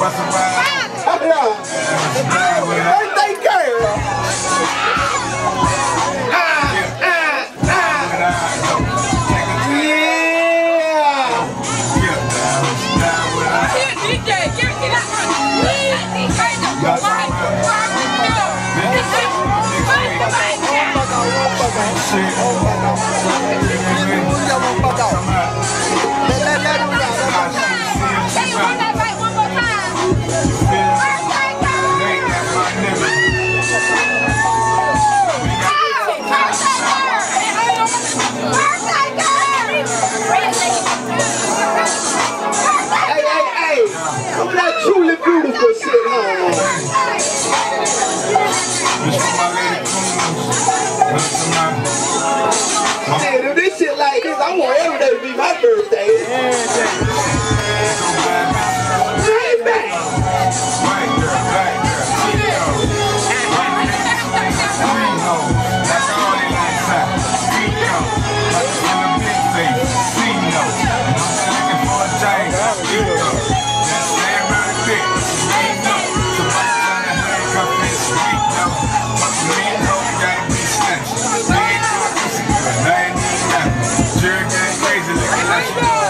Olha! Birthday girl! Yeah! cái chuyện này thì giáo mổ em để vì má Jared got crazy.